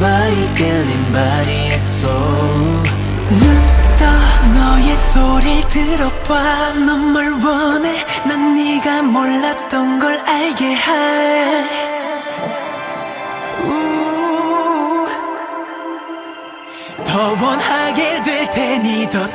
바이 끌린 바리의 소눈떠 너의 소리를 들어봐. 넌 뭘 원해? 난 네가 몰랐던 걸 알게 할더 원하게 될 테니 더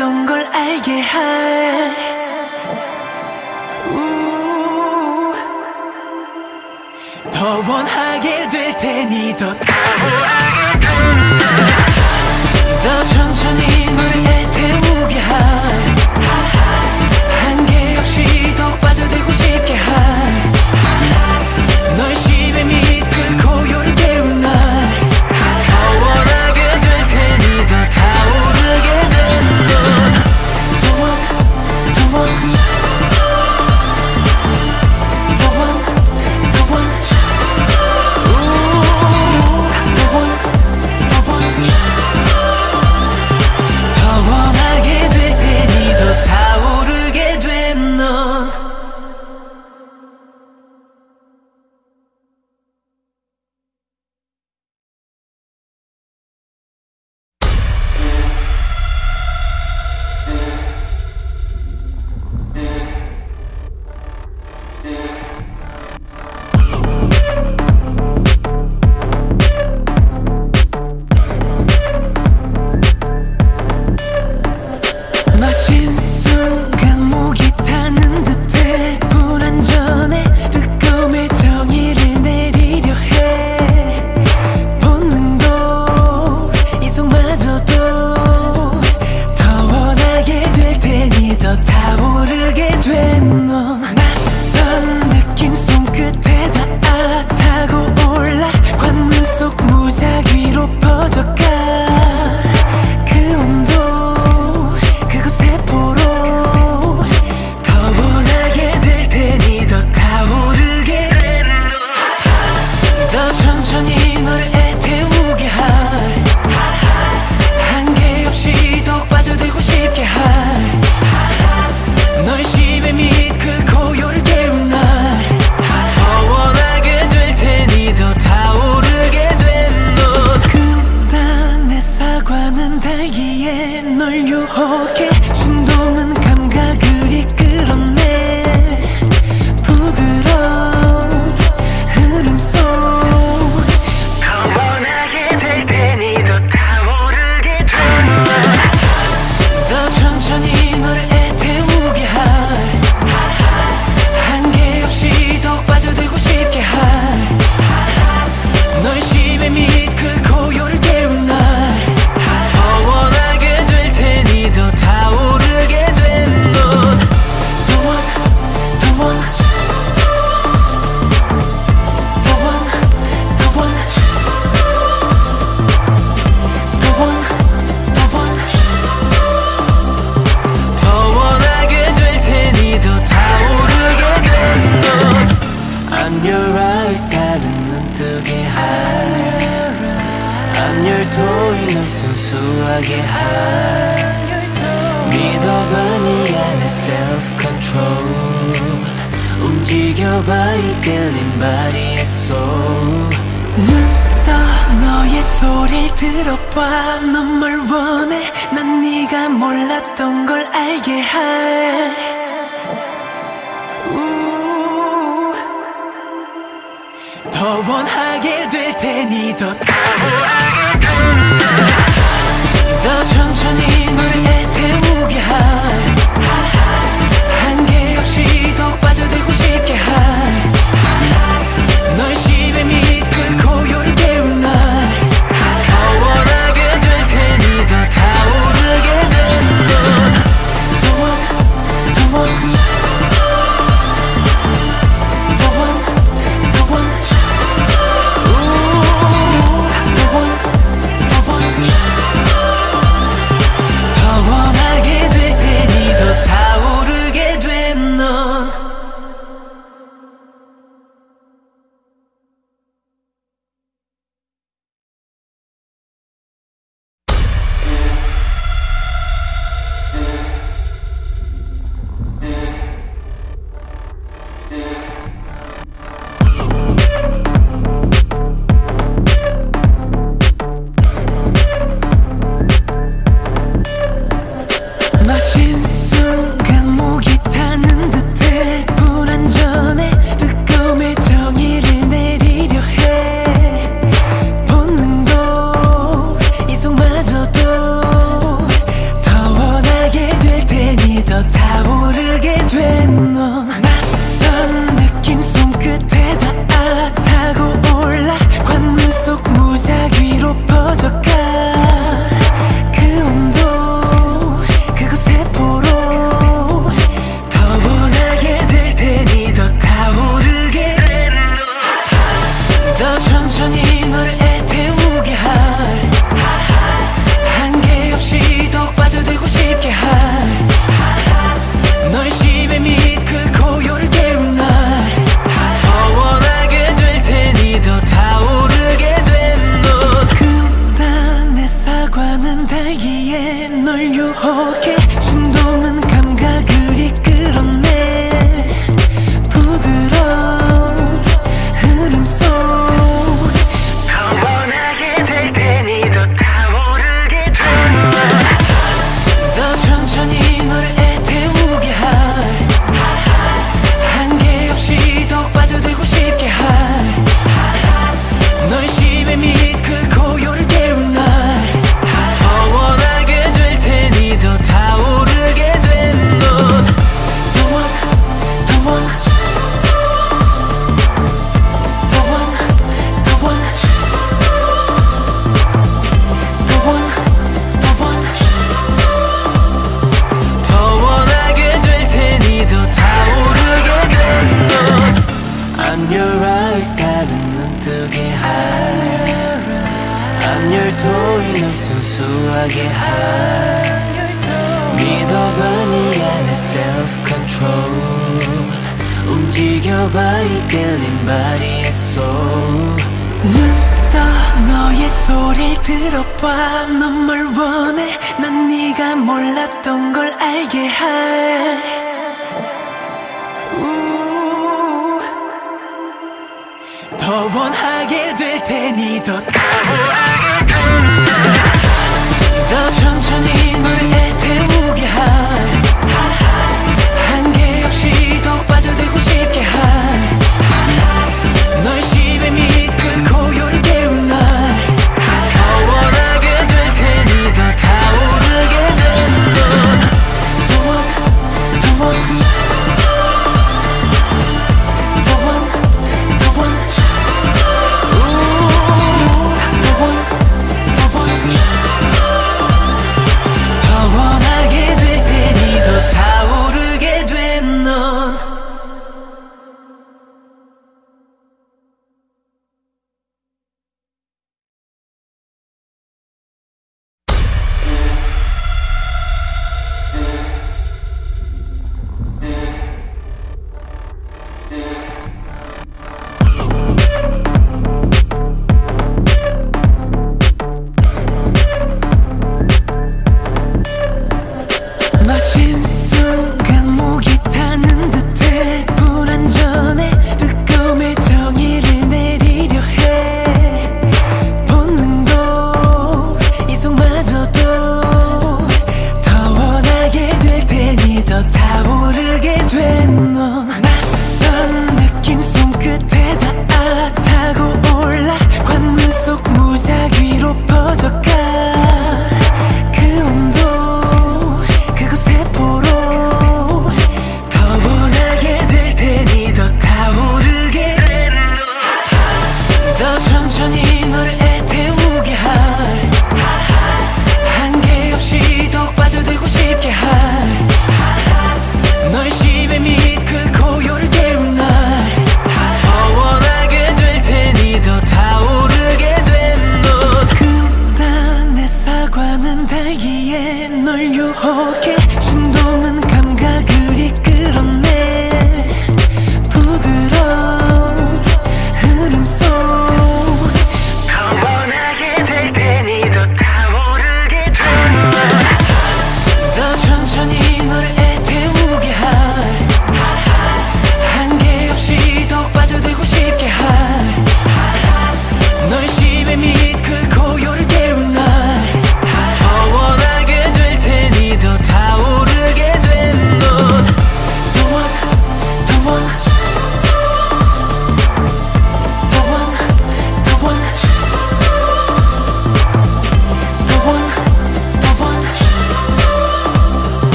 몰랐던 걸 알게 할. 우, 더 원하게 될 테니 더.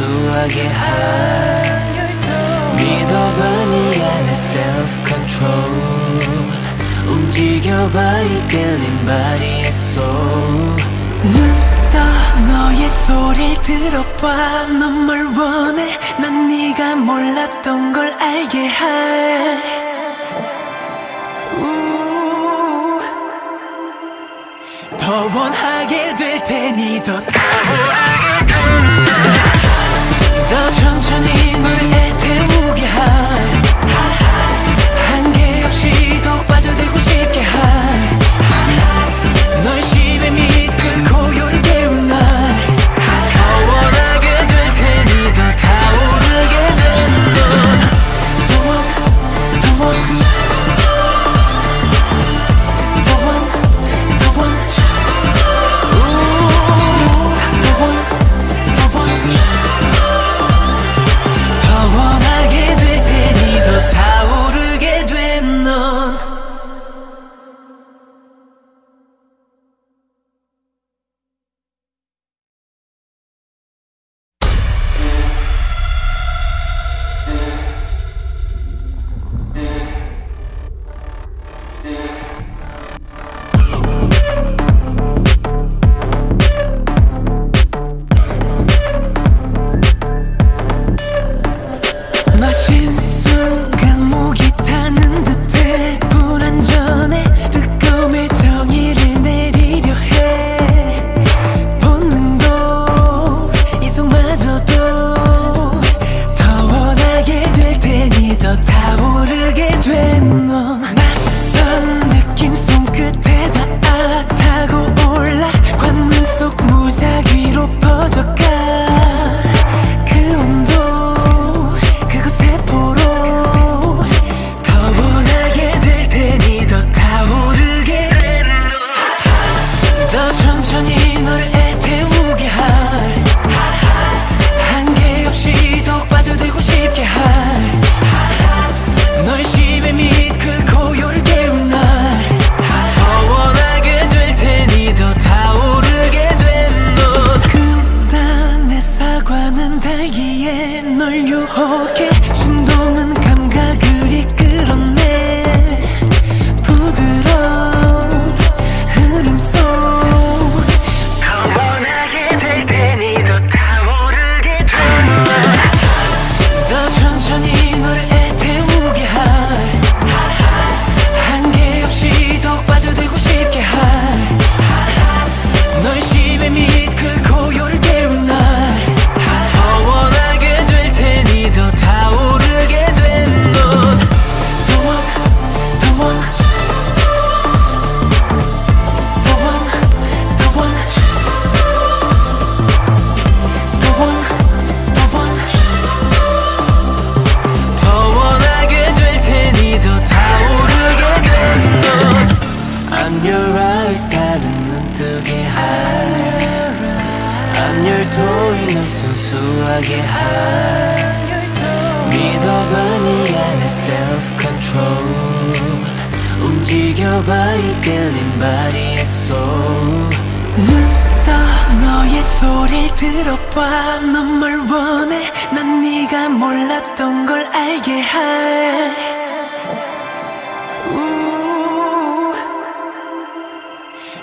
순수하게 한 믿어봐 네 안에 self control 움직여봐 이 끌린 바디의 소눈떠 너의 소리를 들어봐. 넌 뭘 원해? 난 네가 몰랐던 걸 알게 할더 원하게 될 테니 더 천천히.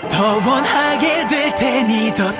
더 원하게 될 테니 더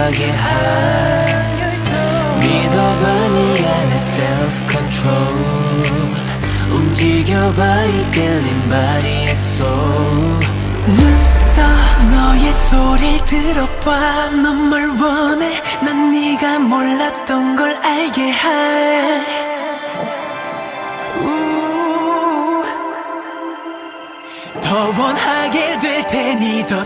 하게 할 믿어봐 네 안에 self control 움직여봐 이 끌린 바디의 소눈떠 너의 소리 들어봐. 넌 뭘 원해? 난 네가 몰랐던 걸 알게 할더 원하게 될 테니 더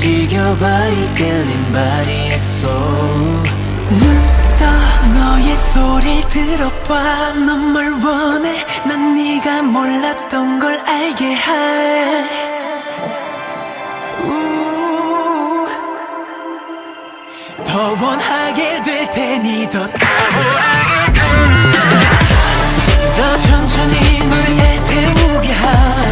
지겨봐 이 끌린 바리의 소눈떠 너의 소리를 들어봐. 넌 뭘 원해? 난 네가 몰랐던 걸 알게 할더 원하게 될 테니 더 더 천천히 너를 애태우게 할.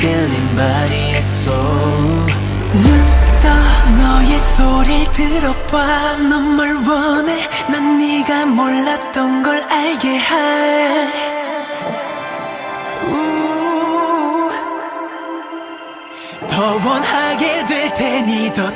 이끌린 마리의 소눈떠 너의 소리를 들어봐. 넌 뭘 원해? 난 네가 몰랐던 걸 알게 할더 원하게 될 테니 더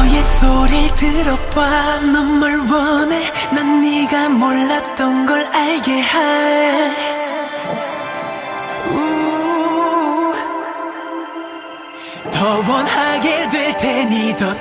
너의 소리를 들어봐. 넌 뭘 원해? 난 네가 몰랐던 걸 알게 할더 원하게 될 테니 더